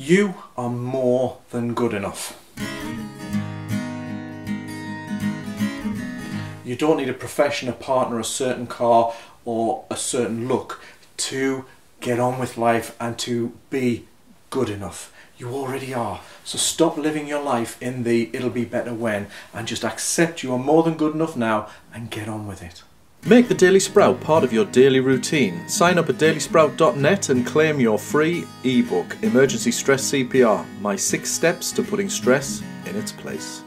You are more than good enough. You don't need a profession, a partner, a certain car, or a certain look to get on with life and to be good enough. You already are. So stop living your life in the it'll be better when and just accept you are more than good enough now and get on with it. Make the Daily Sprout part of your daily routine. Sign up at dailysprout.net and claim your free ebook, Emergency Stress CPR My Six Steps to Putting Stress in Its Place.